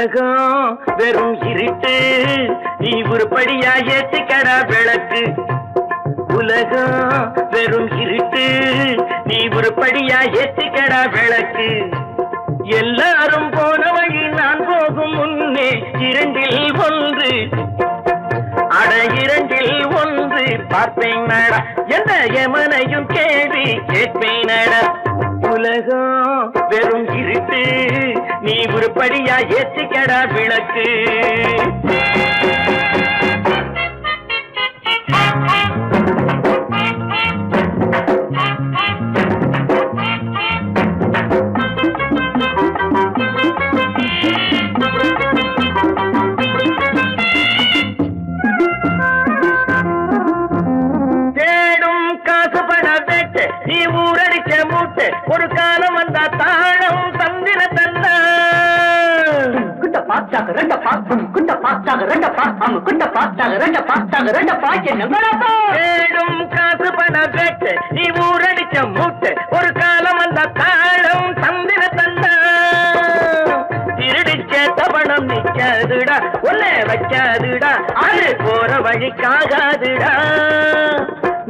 உலகம் வெறும் இருட்டு. நீ உருப்படியா ஏத்துக்கடா விளக்கு. உலகம் வெறும் இருட்டு. நீ உருப்படியா ஏத்துக்கடா விளக்கு. எல்லாரும் போன வழி நான் போகும் முன்னே இரண்டில் ஒன்று. அட இரண்டில் ஒன்று. பார்ப்பேன் நட. எந்த எமனையும் கேள்வி கேட்பேன் நட. உலகம் வெறும் இருட்டு. நீ உருப்படியா ஏத்திக்கடா விளக்கு. பாக்கம் ரெண்ட பாச்சாக ரெண்ட பாய்ச்ச தேடும் காசு பட வேட்டு நீ ஊரடிச்ச மூட்டு ஒரு காலம் வந்தா தாழம் தந்திர தந்தா. திருடிச்ச தவணம் நிக்காதுடா ஒல்ல வைக்காதுடா அது போற வழிக்காகாதுடா.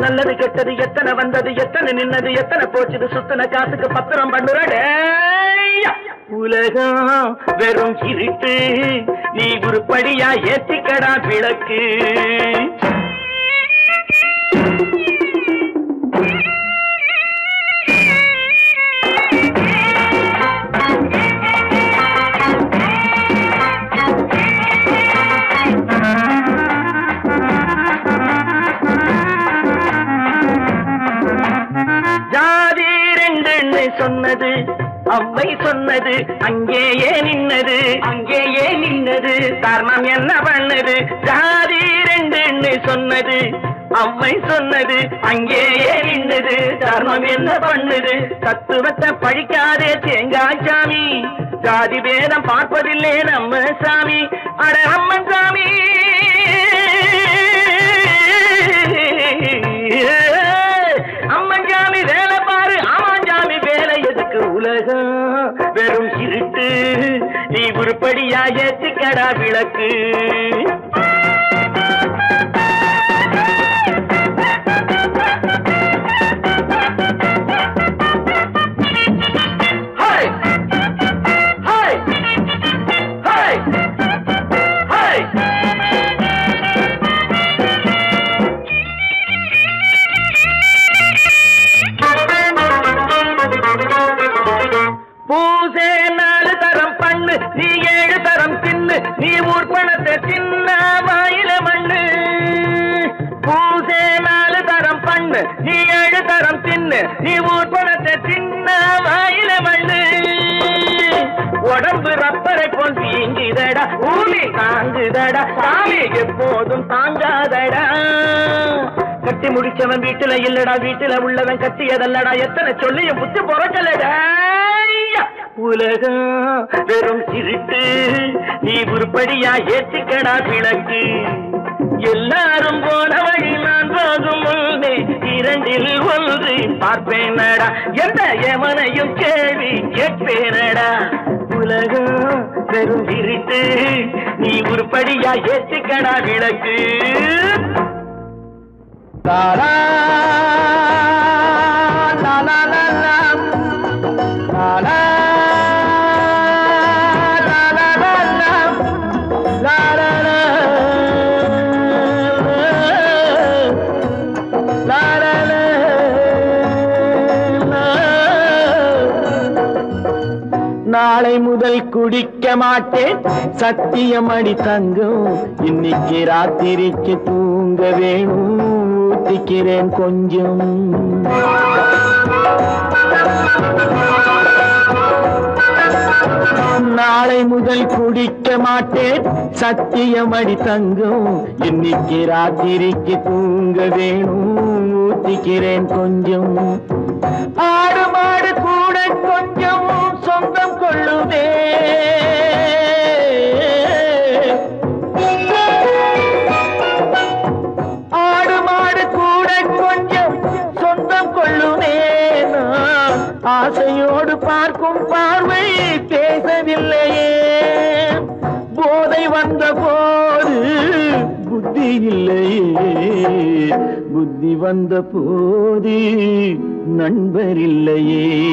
நல்லது கெட்டது எத்தனை வந்தது எத்தனை நின்னது எத்தனை போச்சுது சுத்தன காசுக்கு பத்திரம் பண்ணுறடே உலகம் வெறும் இருட்டு. நீ உருப்படியா ஏத்திக்கடா விளக்கு. சொன்னது. அவ்வை சொன்னது அங்கேயே நின்னது. அங்கேயே நின்னது. காரணம் என்ன பண்ணது? ஜாதி ரெண்டுன்னு சொன்னது. அவ்வை சொன்னது அங்கேயே நின்னது. காரணம் என்ன பண்ணுது? தத்துவத்தை படிக்காதே தேங்காய் சாமி. ஜாதி பேதம் பார்ப்பதில்லே நம்ம சாமி. அட அம்மன் சாமி. அம்மஞ்சாமி வேலை பாரு ஆமாஞ்சாமி வேலை உலகம் வெறும் இருட்டு. நீ உருப்படியா ஏத்துக்கடா விளக்கு. இல்லடா வீட்டுல உள்ளவன் கட்டியதல்லடா எத்தனை சொல்லியும் புத்தி பொறக்கலடா உலகம் வெறும் இருட்டு. நீ உருப்படியா ஏத்துக்கடா விளக்கு. எல்லாரும் போன வழி நான் போகும் முன்னே இரண்டில் ஒன்று பார்ப்பேனடா. எந்த எவனையும் கேள்வி கேட்பேனடா. உலகம் வெறும் இருட்டு. நீ உருப்படியா ஏத்துக்கடா விளக்கு. தாரா குடிக்க மாட்டேன் சத்தியம் அடி தங்கம். இன்னைக்கு ராத்திரிக்கு தூங்க வேணும். ஊத்திக்கிறேன் கொஞ்சம். நாளை முதல் குடிக்க மாட்டேன் சத்தியமடி தங்கம். இன்னைக்கு ராத்திரிக்கு தூங்க வேணும். ஊத்திக்கிறேன் கொஞ்சம். ஆடு மாடு கூட கொஞ்சம். சொந்தம் ஆடு மாடு கூட கொஞ்சம் சொந்தம் கொள்ளுமே நான். ஆசையோடு பார்க்கும் பார்வை பேசவில்லையே. போதை வந்த போ புத்தி இல்லையே புத்தி வந்த போது நண்பர் இல்லையே.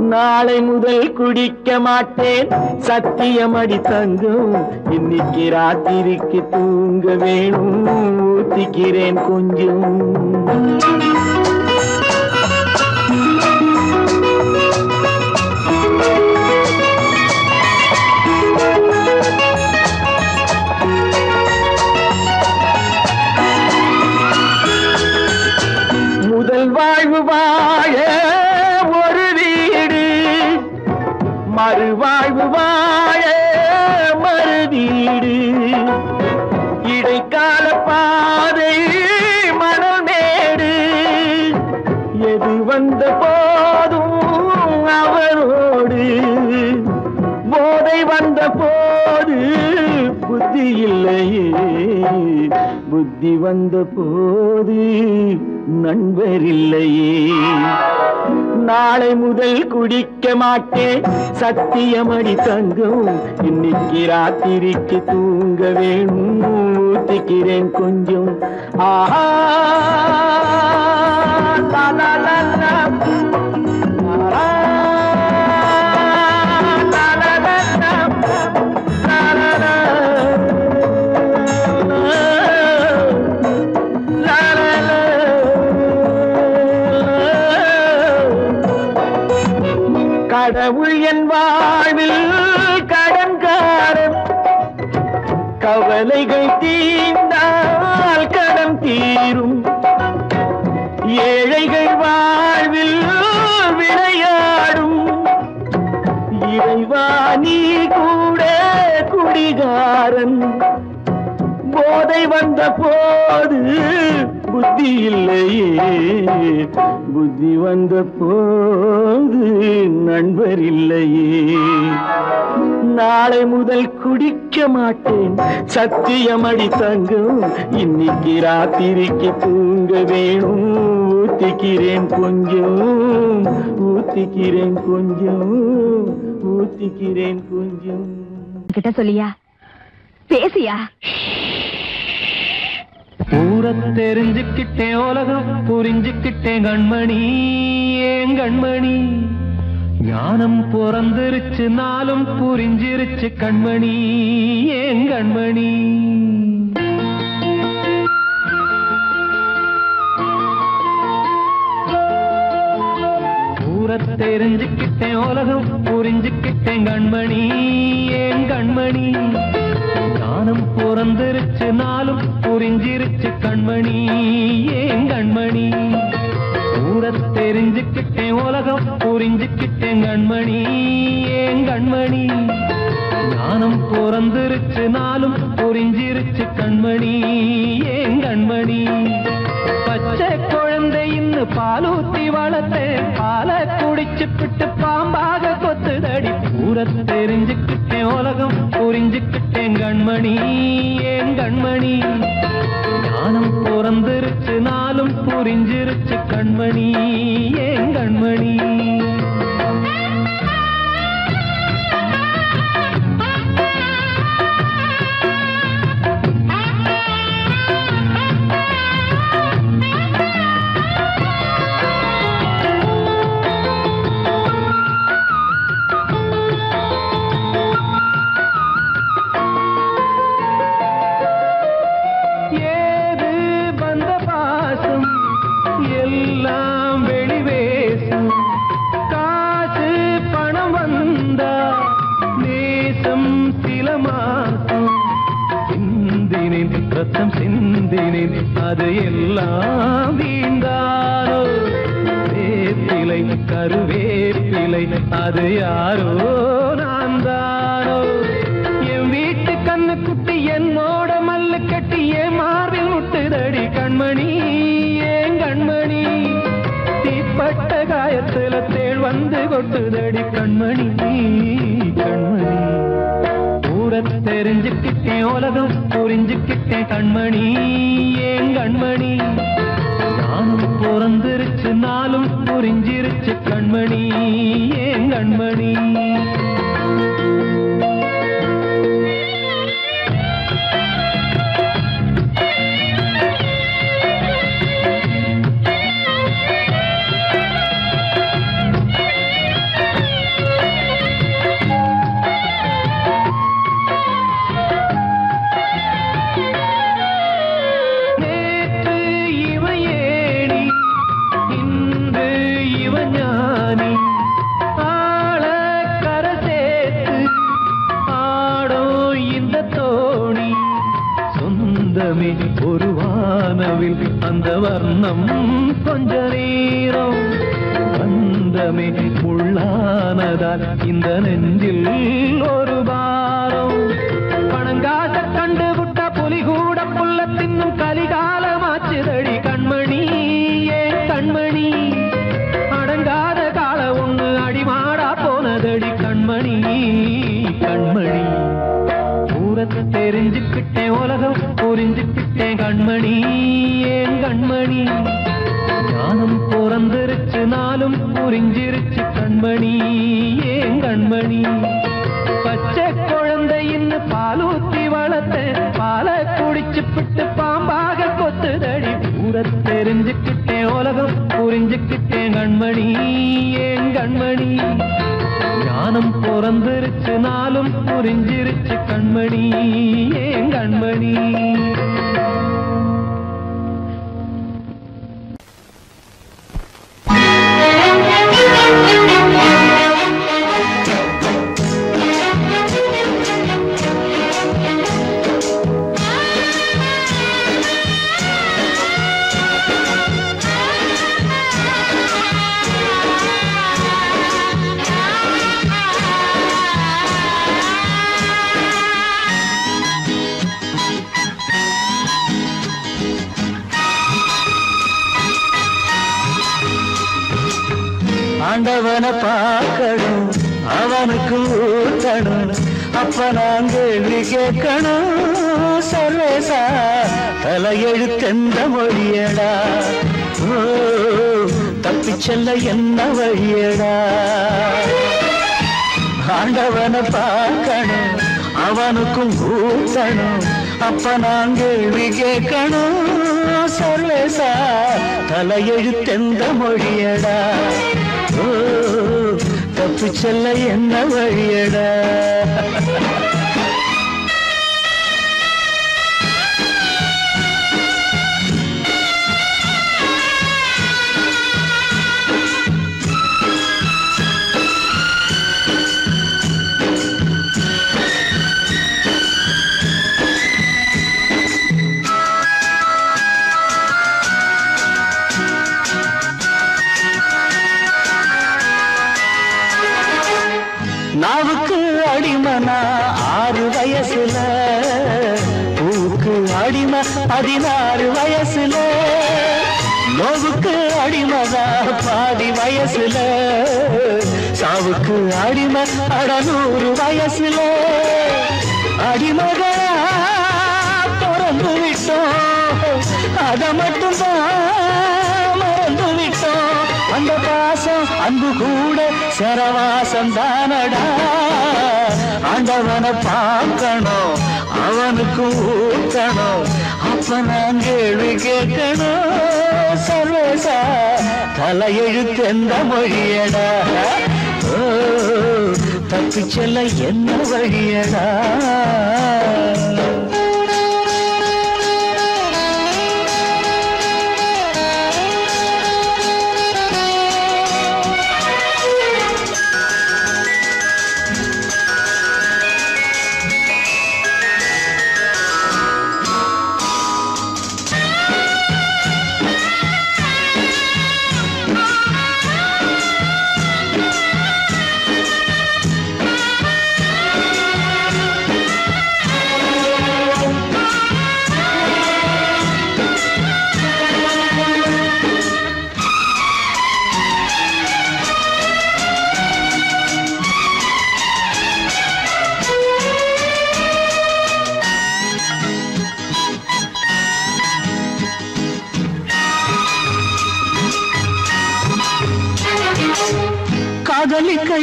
நாளை முதல் குடிக்க மாட்டேன். சத்தியமடி தங்கும். இன்னைக்கு ராத்திரிக்கு தூங்க வேணும். ஊத்திக்கிறேன் கொஞ்சம். முதல் ஒரு வீடு. மறுவாழ்வு வாழ மறு வீடு. இடைக்கால பாதை மணல் மேடு. எது வந்த போதும் அவரோடு. போதை வந்த போது புத்தி இல்லையே புத்தி வந்த போது நண்பர் இல்லையே நாளை முதல் குடிக்க மாட்டேன். சத்தியமடி தங்கும். இன்னைக்கு ராத்திரிக்கு தூங்க வேணும் ஊத்திக்கிறேன் கொஞ்சம். ஆஹா, கடவுள் என் வாழ்வில் கடன்காரன் கவலைகள் தீர்ந்தால் கடன் தீரும். ஏழைகள் வாழ்வில் விளையாடும். இறைவா நீ கூட குடிகாரன். போதை வந்த போது புத்தி இல்லையே. புத்தி வந்த போது நண்பர் இல்லையே. நாளை முதல் குடிக்க மாட்டேன். சத்தியமடி தங்கம் இன்னைக்கு ராத்திரிக்கு தூங்க வேணும். ஊத்திக்கிறேன் கொஞ்சம் ஊத்திக்கிறேன் கொஞ்சம் ஊத்திக்கிறேன் கொஞ்சம். கிட்ட சொல்லியா? பேசியா? ஊர தெரிஞ்சுக்கிட்டேன் உலகம் புரிஞ்சுக்கிட்டேன் கண்மணி ஏன் கண்மணி? ஞானம் பிறந்திருச்சு நாளும் புரிஞ்சிருச்சு கண்மணி ஏன் கண்மணி? தெரிஞ்சுக்கிட்டேன் உலகம் புரிஞ்சுக்கிட்டேன் கண்மணி ஏன் கண்மணி? ஞானம் பிறந்திருச்சு நாளும் புரிஞ்சிருச்சு கண்மணி ஏன் கண்மணி? ஊர தெரிஞ்சுக்கிட்டேன் உலகம் புரிஞ்சுக்கிட்டேன் கண்மணி ஏன் கண்மணி? ஞானம் பிறந்திருச்சு நாளும் புரிஞ்சிருச்சு கண்மணி. ஏன் கண்மணி? பச்சை குழந்தை இன்னும் பாலூத்தி வளர்த்து பால குடிச்சு பிட்டு பாம்பாக கொத்துதடி. பூர தெரிஞ்சுக்கிட்டேன் உலகம் புரிஞ்சுக்கிட்டேன் கண்மணி. ஏன் கண்மணி? ஞானம் பிறந்திருச்சு நாளும் புரிஞ்சிருச்சு கண்மணி. ஏன் கண்மணி? ஒரு வானவில் அந்த வர்ணம் கொஞ்ச நேரம். வந்தமே முள்ளானதால் இந்த நெஞ்சில் ஒரு பாரம். பணங்காச கண்டு கண்மணி ஏன் கண்மணி? ஞானம் பிறந்திருச்சு நாளும் புரிஞ்சிருச்சு கண்மணி. ஏன் கண்மணி? பச்சை குழந்தையின்னு பாலூத்தி வளர்த்த பாலை குடிச்சு பிட்டு பாம்பாக கொத்துதடி. ஊர தெரிஞ்சுக்கிட்டேன் உலகம் புரிஞ்சுக்கிட்டேன் கண்மணி. ஏன் கண்மணி? ஞானம் பிறந்திருச்சு நாளும் புரிஞ்சிருச்சு கண்மணி. ஏன் கண்மணி? ஆண்டவனை பார்க்கணும். அவனுக்கு ஊத்தணும் அப்ப நான் கேள்வி கேட்கணும். சர்வேசா தலையெழுத்தெந்த மொழியடா. ஓ செல்ல என்ன வழியடா. ஆண்டவனை பார்க்கணும். அவனுக்கும் ஊத்தணும் அப்ப நான் கேள்வி கேட்கணும். சர்வேசா தலையெழுத்தெந்த மொழியடா. தப்பிச்செல்ல என்ன வழியடா? அடிமை அடநூறு வயசுல. அடிமக பிறந்து விட்டோம். அதை மட்டும்தான் மறந்து விட்டோம். அந்த பாசம் அன்பு கூட சரவாசம் தானடா. ஆண்டவனை பார்க்கணும் அவனுக்கு ஊக்கணும் அப்ப நான் கேள்வி கேட்கணும். சர்வேசா தலையெழுத்து எந்த மொழியடா? ஓ செல்ல என்ன வழியடா?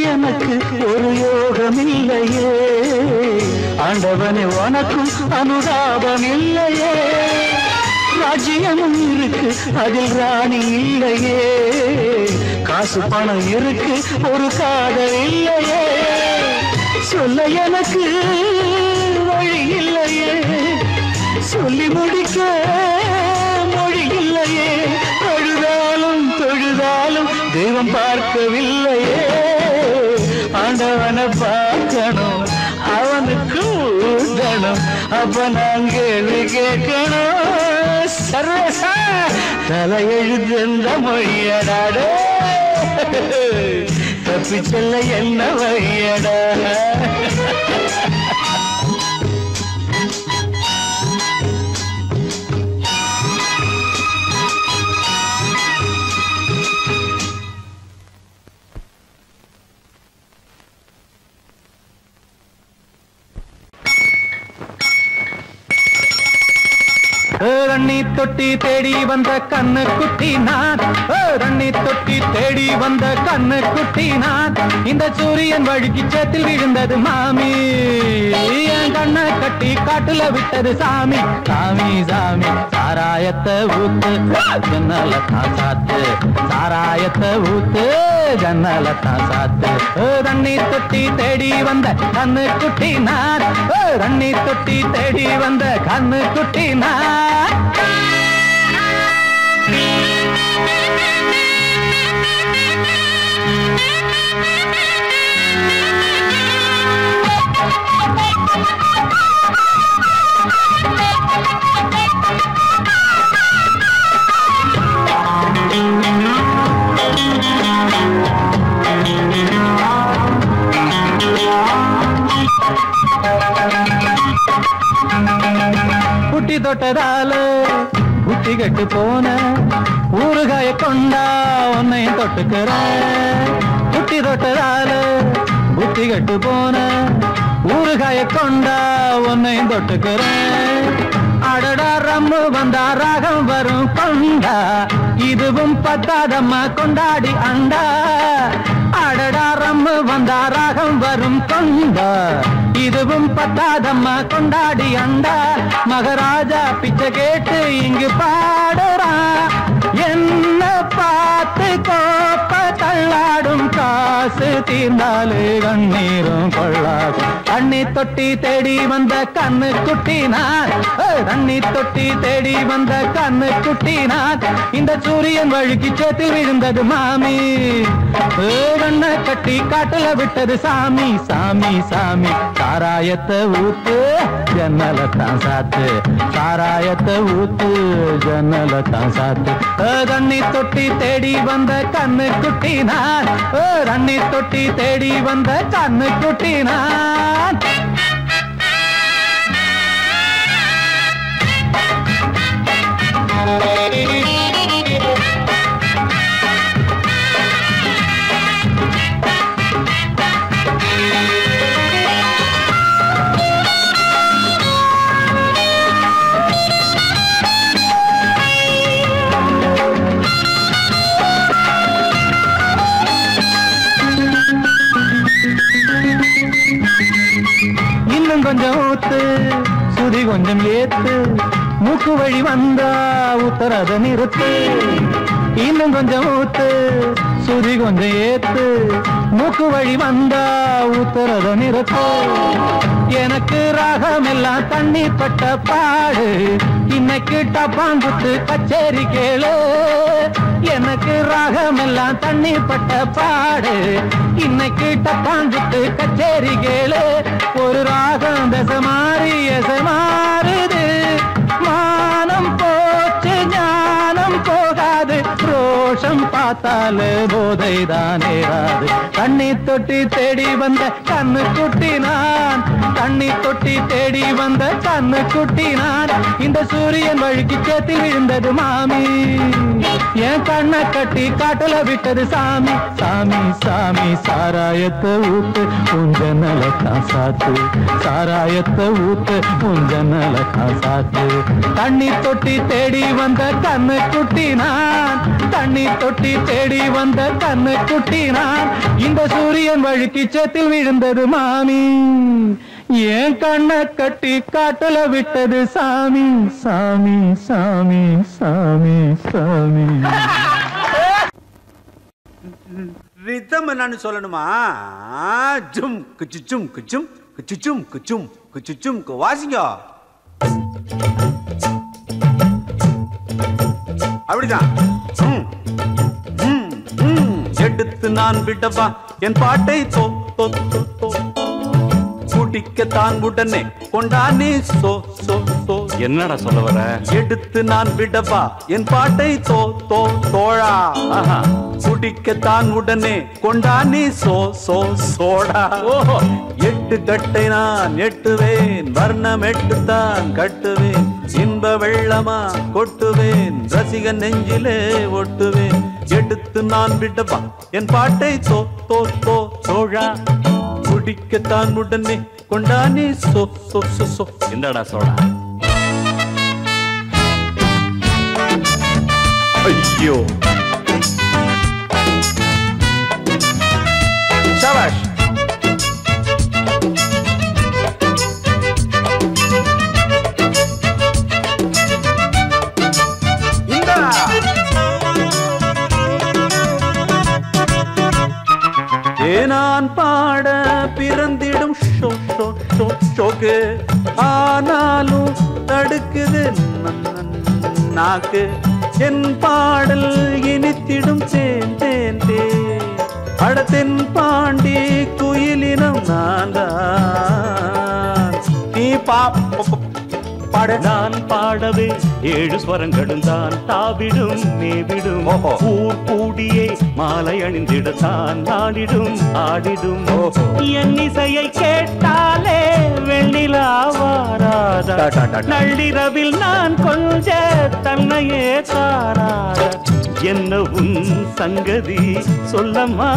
எனக்கு ஒரு யோகம் இல்லையே ஆண்டவனே உனக்கும் அனுதாபம் இல்லையே. ராஜ்யமும் இருக்கு அதில் ராணி இல்லையே. காசு பணம் இருக்கு ஒரு காதல் இல்லையே. சொல்ல எனக்கு வழி இல்லையே. சொல்லி முடிக்க மொழி இல்லையே. அழுதாலும் தொழுதாலும் தெய்வம் பார்க்கவில்லையே. அவனை பார்க்கணும் அவனுக்கு ஊதணும் அப்ப நான் கேள்வி கேட்கணும். சர்வசா தலையெழுந்த மொழியடாடே தப்பி செல்ல என்ன வழியடா? தொட்டி தேடி வந்த கண்ணு குட்டி நான் ரண்ணி தொட்டி தேடி வந்த கண்ணு குட்டி நான் இந்த சூரியன் வழுக்கி சேத்தில் விழுந்தது மாமி. என் கண்ணை கட்டி காட்டுல விட்டது சாமி. சாமி சாமி சாராயத்தை ஊத்து ஜன்னல தான் சாத்து. சாராயத்தை ஊத்து ஜன்னல தான் சாத்து ரண்ணி தொட்டி தேடி வந்த கண்ணு குட்டி நான் ரண்ணி தொட்டி தேடி வந்த கண்ணு குட்டி நான் புட்டி தொட்டதால புட்டி கட்டு போன ஊறுகாய கொண்டா உன்னையும் தொட்டுக்கிற. புட்டி தொட்டதால புட்டி கட்டு போன ஊறுகாய கொண்டா உன்னையும் தொட்டுக்கிறேன் அடடா ரம்மு வந்தா ராகம் வரும் கொண்டா. இதுவும் பத்தாதம்மா கொண்டாடி அண்டா. அடடா ரம்மு வந்தா ராகம் வரும் கொண்டா. இதுவும் பத்தாதம்மா கொண்டாடி அண்டா. மகராஜா பிச்சை கேட்டு இங்கு பாடுறான். என்ன பார்த்து கோப்ப கொள்ளாடும் காசு தீர்ந்தாலே கண்ணீரும் கொள்ளாது தண்ணி தொட்டி தேடி வந்த கண்ணு குட்டினார். தண்ணி தொட்டி தேடி வந்த கண்ணு குட்டினார். இந்த சூரியன் வழுக்கி சேர்த்து விழுந்தது மாமி. கண்ண கட்டி காட்டுல விட்டது சாமி சாமி சாமி. சாராயத்தை ஊத்து ஜன்னல தான் சாத்து. சாராயத்தை ஊத்து ஜன்னல தான் சாத்து. தண்ணி தொட்டி தேடி வந்த கண்ணு குட்டினார். நான் ஏ, தொட்டி தேடி வந்த கண்ணு குட்டி நான் you. மூக்கு வழி வந்தா உத்தரத நிறுத்து. இன்னும் கொஞ்சம் ஊத்து சுதி கொஞ்சம் ஏத்து. மூக்கு வழி வந்தா உத்தரத நிறுத்து. எனக்கு ராகம் எல்லாம் தண்ணி பட்ட பாடு. இன்னைக்கு டப்பாங்குத்து கச்சேரி கேளு. எனக்கு ராகம் எல்லாம் தண்ணி பட்ட பாடு. இன்னைக்கு டப்பாங்குத்து கச்சேரி கேளு. ஒரு ராகம் தசை எசமாறு. ரோஷம் பார்த்தாலே போதை தானேராது தண்ணி தொட்டி தேடி வந்த கண்ணு குட்டி நான் தண்ணி தொட்டி தேடி வந்த கண்ணு குட்டி நான் இந்த சூரியன் வழுக்கி சேத்தில் விழுந்தது மாமி. என் கண்ணை கட்டி காட்டுல விட்டது சாமி. சாமி சாமி சாராயத்தை ஊத்து உஞ்சனல தான் சாத்து. சாராயத்தை ஊத்து உஞ்சனல தான் சாத்து. தண்ணி தொட்டி தேடி வந்த கண்ணு குட்டி நான் தண்ணி தொட்டி தேடி வந்த கண்ணு குட்டி நான் இந்த சூரியன் வழி கிச்சத்தில் விழுந்தது மாமி. ஏன் கண்ணை கட்டி காட்டுல விட்டது சாமி. சாமி சாமி சாமி சாமி. ரிதம் என்னன்னு சொல்லணுமா? ஜும் குச்சுச்சும் குச்சும் குச்சுச்சும் குச்சும் குச்சுச்சும் வாசிங்க. அப்படிதான். எடுத்து நான் விடவா? என் பாட்டை தோ தோ தோ குடிக்கத்தான் உடனே கொண்டானே சோ சோ சோ. என்னடா சொல்ல வர? எடுத்து நான் விடவா? என் பாட்டை தோ தோ தோழா. குடிக்கத்தான் உடனே கொண்டானே சோ சோ சோடா. எட்டு கட்டை நான் எட்டுவேன் வர்ணம் எட்டுத்தான் கட்டுவேன். இன்ப வெள்ளமா கொட்டுவேன். ரசிகன் நெஞ்சிலே ஒட்டுவேன். எடுத்து நான் விடவா? என் பாட்டை சோ தோ தோ சோழா. குடிக்கத்தான் உடனே கொண்டானே சோ சோ சோ சோ. என்னடா சோழா. ஐயோ. சபாஷ். நான் பாட பிறந்திடும் ஷோ ஆனாலும் தடுக்குது நாக்கு. என் பாடல் இனித்திடும் தேன் தேன் தேன். அடத்தின் பாண்டி குயிலினம் நான் தான் நீ பா பாடு. நான் பாடவே ஏழு ஸ்வரங்களும் தான் தாவிடும் மேவிடும். ஊர் கூடியே மாலை அணிந்திடத்தான் நாடிடும் ஆடிடும். என் இசையை கேட்டாலே வெண்ணிலா வாராதா. நள்ளிரவில் நான் கொஞ்ச தன்னையே தாராத என்ன உன் சங்கதி? சொல்லம்மா.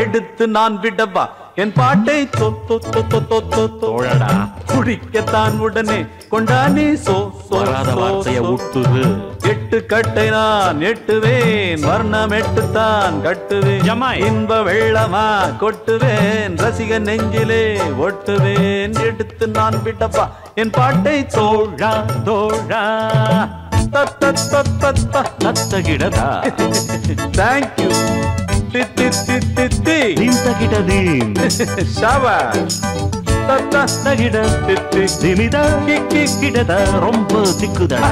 எடுத்து நான் விடவா? என் பாட்டை தோழடா. குடிக்கத்தான் உடனே கொண்டானே சோ சோ வராத சோ, வார்த்தைய சோ. விட்டுது எட்டு கட்டை நான் எட்டுவேன் வர்ணம் எட்டுத்தான் கட்டுவேன். இன்ப வெள்ளமா கொட்டுவேன் ரசிக நெஞ்சிலே ஒட்டுவேன். எடுத்து நான் விடவா என் பாட்டை தோழா தோழா. நத்தகிடதா தேங்க்யூ தி நின்றகிடதீன் ஷாபாஷ் தத்தா தகிட தி தி திமிதா கிக்கி கிடத. ரொம்ப திக்குதடா.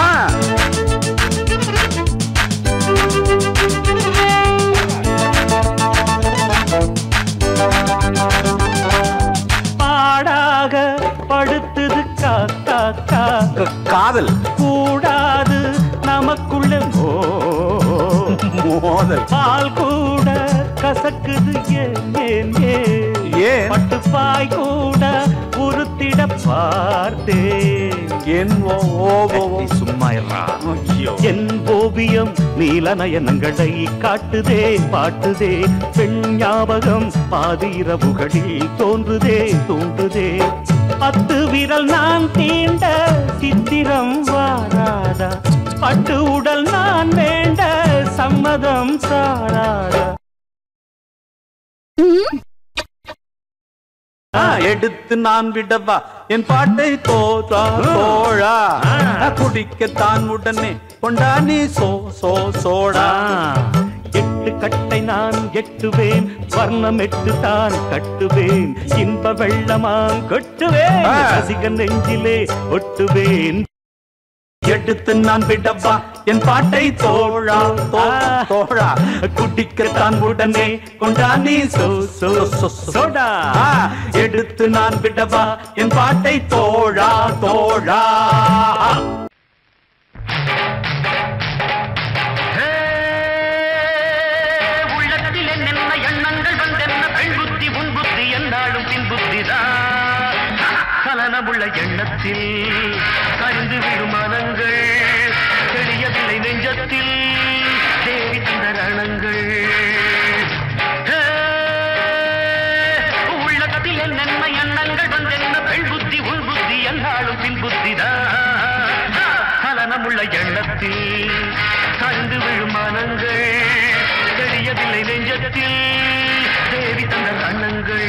ஆ. பாடாக படுத்தது காக்கா காதல். மோதல். பால் கூட கசக்குது ஏன் ஏன் பட்டுப்பாய் கூட உருத்திட பார்த்தேன். என். சும்மா என் ஓவியம் நீல நயனங்களை காட்டுதே பாட்டுதே. பெண் ஞாபகம் பாதிரவுகளில் தோன்றுதே தோன்றுதே பத்து விரல் நான் தீண்ட சித்திரம் வாராதா? பட்டு உடல் நான் வேண்ட சம்மதம் சாராதா. ஆ, எடுத்து நான் விடவா. என் பாட்டை தோற்றா தோழா குடிக்கத்தான் உடனே கொண்டானே சோ சோ சோடா. எட்டு கட்டை நான் எட்டுவேன் வர்ணம் எட்டு தான் கட்டுவேன். இன்ப வெள்ளமாம் கொட்டுவேன். ரசிகன் நெஞ்சிலே ஒட்டுவேன். எடுத்து நான் விடவா என் பாட்டை தோழா தோ- தோழா. குடிக்கத்தான் உடனே கொண்டானே சோ சோ சோ சோடா. ஆ, எடுத்து நான் விடவா என் பாட்டை தோழா தோழா. உள்ளத்தில் என்னென்ன எண்ணங்கள் வந்தென்ன சாய்ந்து விழும் மனங்கள் தெரியவில்லை நெஞ்சத்தில் தேவி தந்த கண்ணங்கள்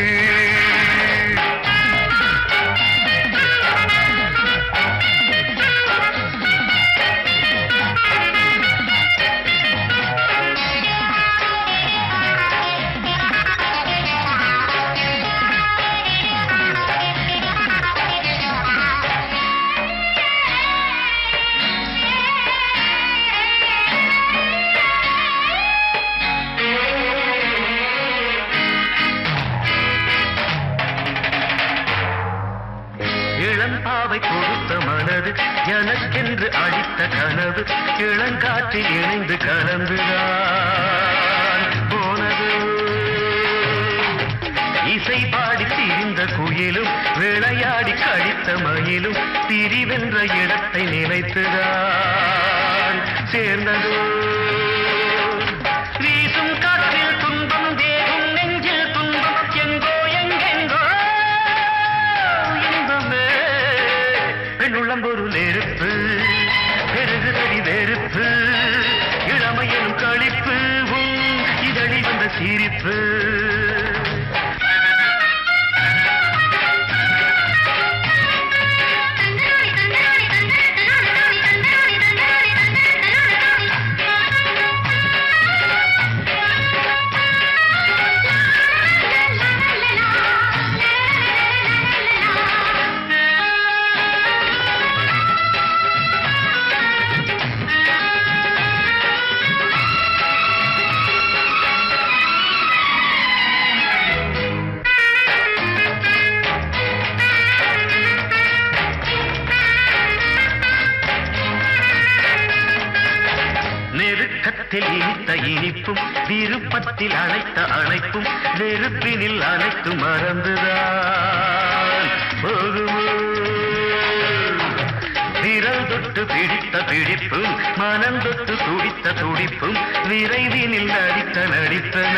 பிடிப்பும் மனம் தொட்டு துடித்த துடிப்பும் விரைவினில் நடித்த நடித்தன.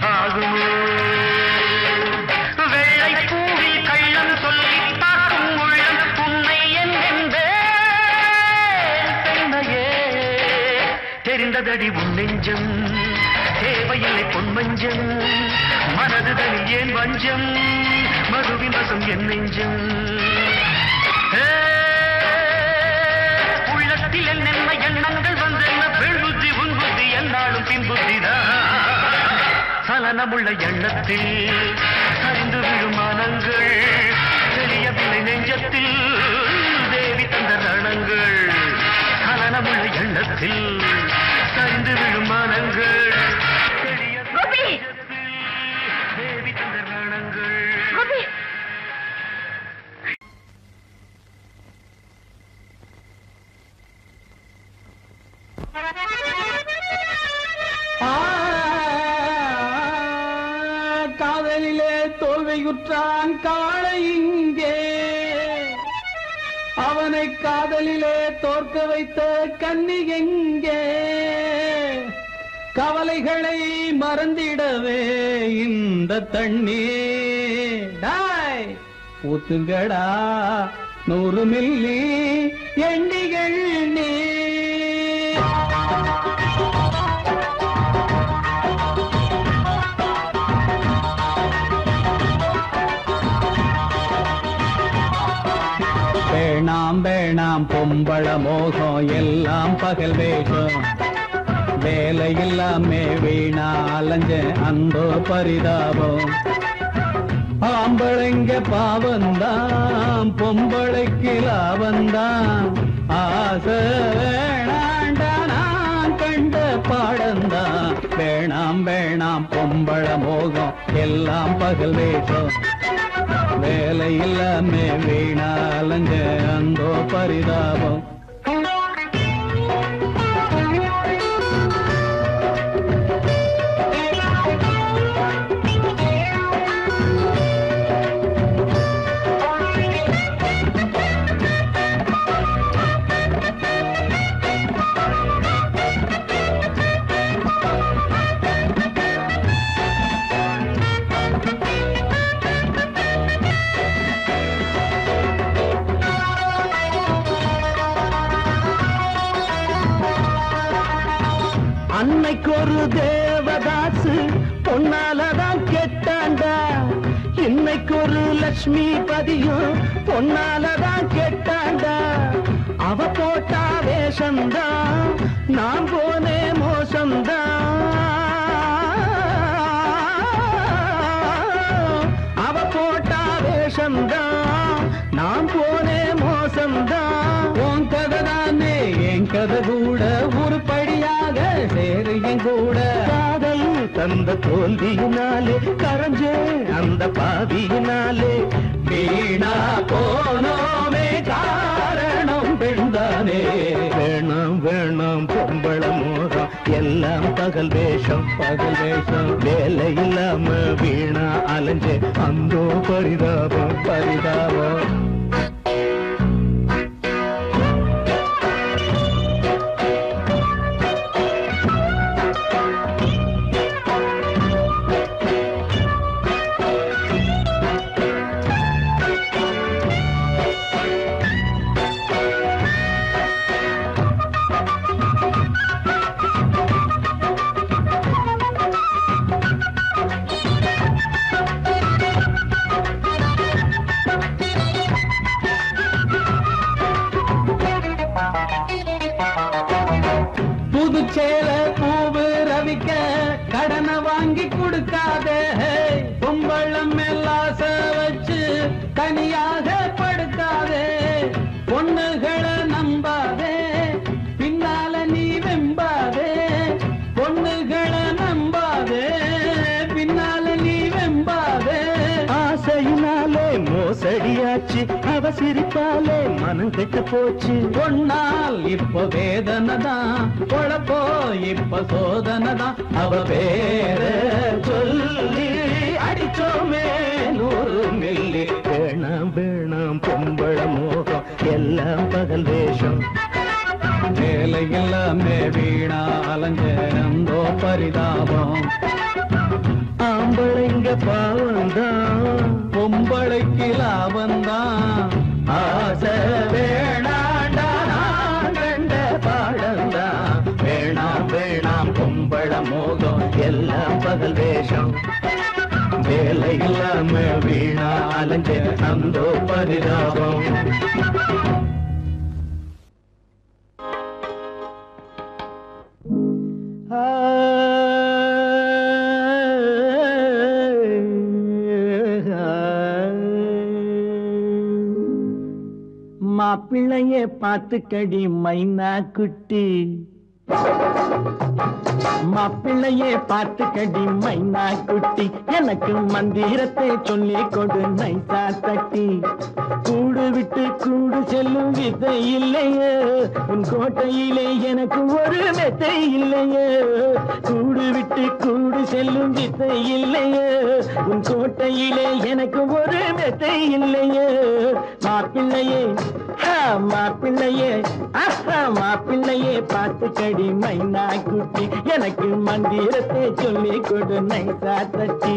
ஆகுமோ? தெரிந்ததடி உன் நெஞ்சம் தேவையில்லை பொன்மஞ்சம் மனதுதனில் ஏன் வஞ்சம் மதுவின் வசம் என் நெஞ்சம். என்னென்ன எண்ணங்கள் வந்தென்ன பெண் புத்தி உன் புத்தி என்னாலும் பின் புத்திதான் சலனமுள்ள எண்ணத்தில் சரிந்து விழும் மனங்கள் தெரியவில்லை நெஞ்சத்தில் தேவி தந்த ரணங்கள். சலனமுள்ள எண்ணத்தில் சரிந்து விழும் மனங்கள் தோல்வியுற்றான் காளை இங்கே. அவனை காதலிலே தோற்க வைத்த கன்னி எங்கே. கவலைகளை மறந்திடவே இந்த தண்ணீர். டாய் ஊத்துங்கடா. நூறு மில்லி எண்ணிகள் நீ. சம்பள மோகம் எல்லாம் பகல் வேஷம் வேலை இல்லாமே வீணா அலைஞ்ச அந்த பரிதாபம். பாம்பளைங்க பாவந்தான் பொம்பளைக்கு லாபந்தான் ஆசை நான் கண்ட பாடந்தான் வேணாம் வேணாம் பொம்பள மோகம் எல்லாம் பகல் வேஷம் வேலை இல்லாமே வீணா அலைஞ்ச அந்தோ பரிதாபம். காதல் தோல்வியினாலே கரைஞ்சே அந்த பாவியினாலே வீணா போனோமே காரணம் பெண்தானே. வேணாம் வேணாம் பொம்பள மோகம் எல்லாம் பகல் வேஷம் பகல் வேஷம். வேலை இல்லாம வீணா அலைஞ்சே அந்தோ பரிதாபம் பரிதாபம். சிரித்தாலே மனம் கெட்டு போச்சு. பொன்னால் இப்ப வேதனை தான் பொழப்போ இப்ப சோதனை தான் அவ பேர சொல்லி அடிச்சோமே நூறு மில்லி வேணாம் வேணாம் பொம்பள மோகம் எல்லாம் பகல் வேஷம். வேலை எல்லாமே வீணா அலஞ்சோ பரிதாபம். ஆம்பளைங்க பாவம்தான் பொம்பளைக்கு லாபந்தான் ஆசை வேணாண்டா கண்ட பாடம்தான் வேணாம் வேணாம் பொம்பள மோகம் எல்லாம் பகல் வேஷம். வேலை இல்லாம வீணா அலைஞ்ச அந்த பரிதாபம் மாப்பிள்ளைய பார்த்து கடி மைனா குட்டி மாப்பிள்ளையே பார்த்து கடி மைனா குட்டி. எனக்கு மந்திரத்தை சொல்லி கொடு நைசா தட்டி கூடு விட்டு கூடு செல்லும் வித்தை இல்லையே. உன் கோட்டையிலே எனக்கு ஒரு மெத்தை இல்லையே. கூடு விட்டு கூடு செல்லும் வித்தை இல்லையே. உன் கோட்டையிலே எனக்கு ஒரு மெத்தை இல்லையே. மாப்பிள்ளையே மாப்பிள்ளையே. ஆஹா மாப்பிள்ளையே பார்த்து கடி மைனா குட்டி. எனக்கு மந்திரத்தை சொல்லி கொடு நைசா தட்டி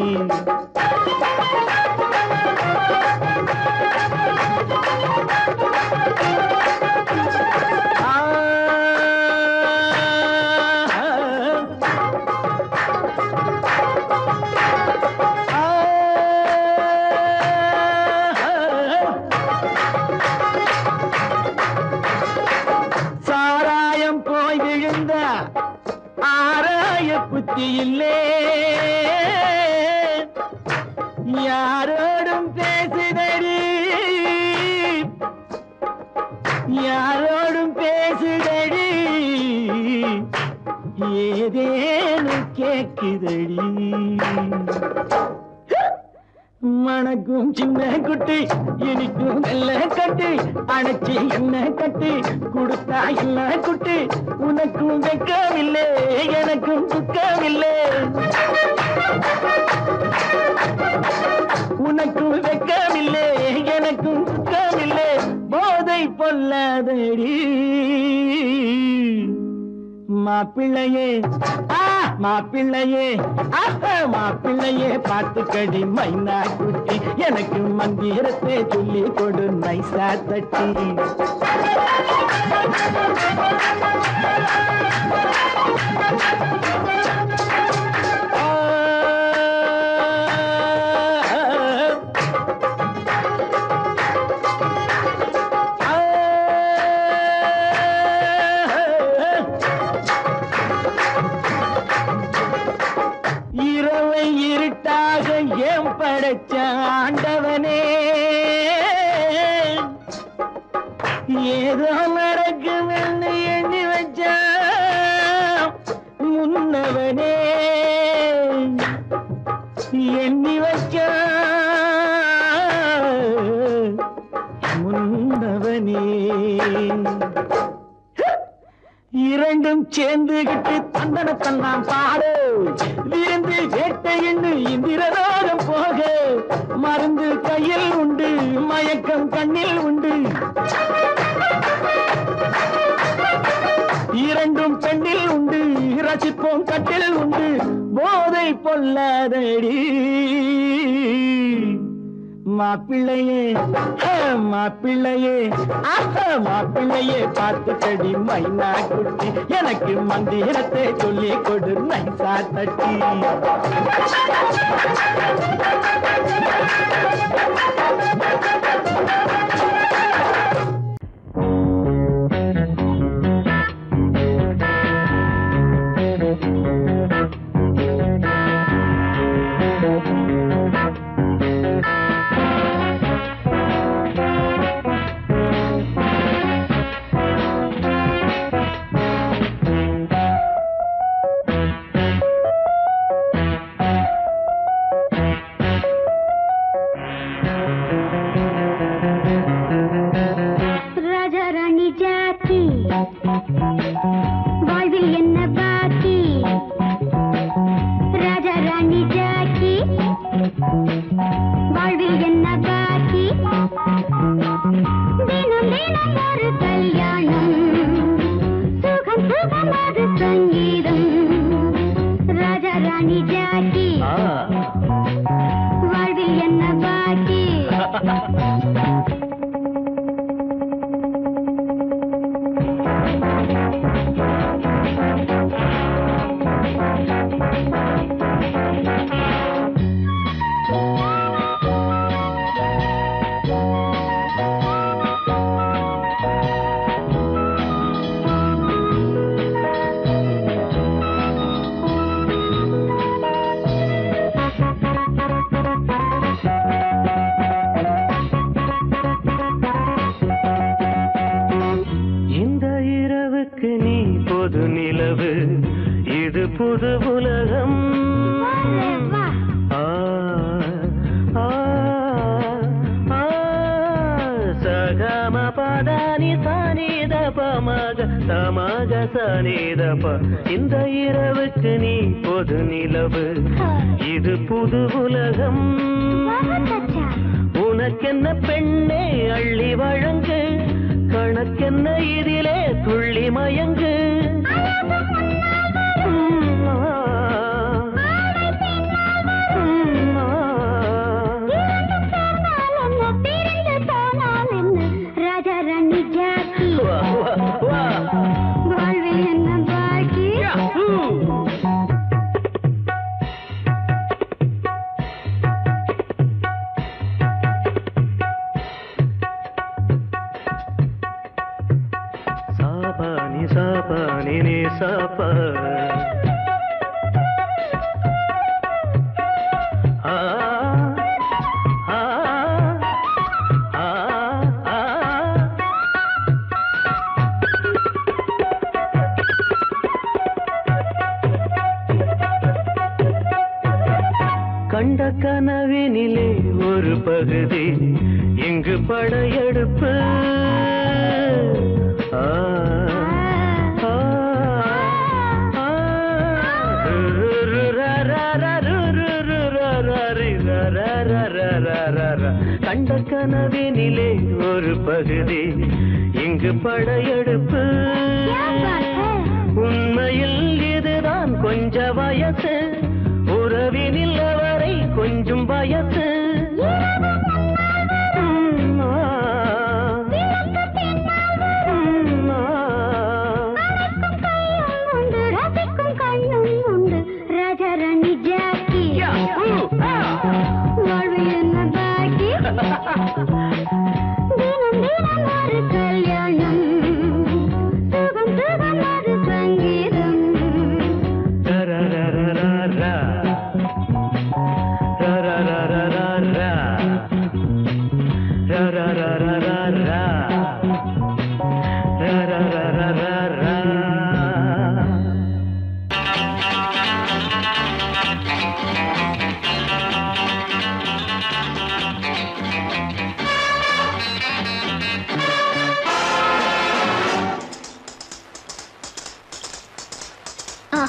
ஆராய யாரு மணக்கும் சின்ன குட்டி இனிக்கும் நல்ல கட்டி அணைச்சி என்ன கட்டி கொடுத்தா என்ன குட்டி உனக்கும் வெக்கமில்லை எனக்கும் துக்கமில்லை உனக்கும் வெக்கமில்லை எனக்கும் துக்கமில்லை போதை பொல்லாதடி. மாப்பிள்ளையே ஆ மாப்பிள்ளையே ஆஹா மாப்பிள்ளையே பார்த்து கடி மைனா குட்டி எனக்கு மந்திரத்தை சொல்லி கொடு நைசா தட்டி Thank you. ஆண்டவனே. ஏதோ நடக்குமென்னு எண்ணி வச்ச முன்னவனே எண்ணி வச்ச முன்னவனே இரண்டும் சேர்ந்துகிட்டு தந்தனத்தன் நான் பாடு. விருந்து கேட்ட எண்ணு இந்திரராகம் போக. மருந்து கையில் உண்டு மயக்கம் கண்ணில் உண்டு. இரண்டும் பெண்ணில் உண்டு ரசிப்போம் கட்டில் உண்டு. போதை பொல்லாதடி. மாப்பிள்ளையே மாப்பிள்ளையே மாப்பிள்ளையே பார்த்து செடி மைனா குட்டி எனக்கு மந்திரத்தை சொல்லி கொடு நைசா தட்டி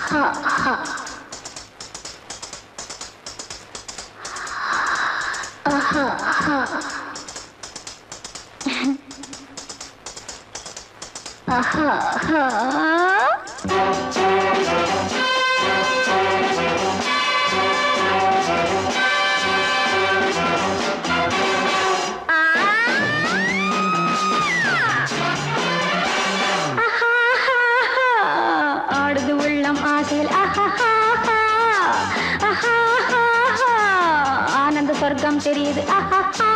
哈哈。啊哈。哈啊哈哈。啊 தெரியுது ஆஹா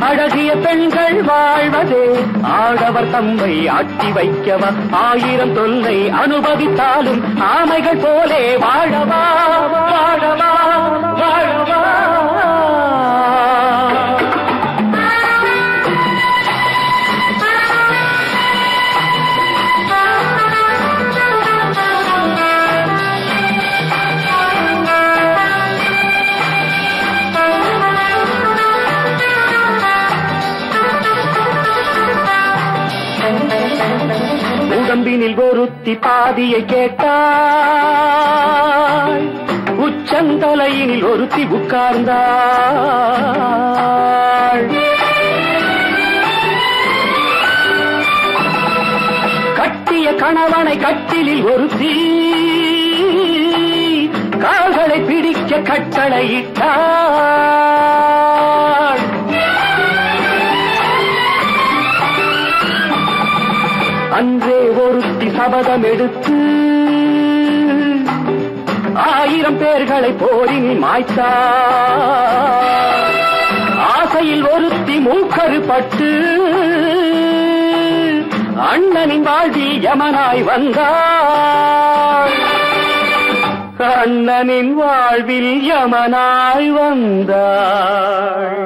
அழகிய பெண்கள் வாழ்வதே ஆடவர் தம்மை ஆட்டி வைக்கவா? ஆயிரம் தொல்லை அனுபவித்தாலும் ஆமைகள் போலே வாழவா? வாழவா? வாழவா? ஒருத்தி பாதியை கேட்டாள் உச்சந்தலையினில் ஒருத்தி உட்கார்ந்தாள். கட்டிய கணவனை கட்டிலில் ஒருத்தி கால்களை பிடிக்க கட்டளையிட்டாள் அன்றே சபதம் எடுத்து ஆயிரம் பேர்களை போரின் மாய்த்தா ஆசையில் ஒருத்தி மூக்கறுபட்டு அண்ணனின் வாழ்வில் யமனாய் வந்தாள் அண்ணனின் வாழ்வில் யமனாய் வந்தாள்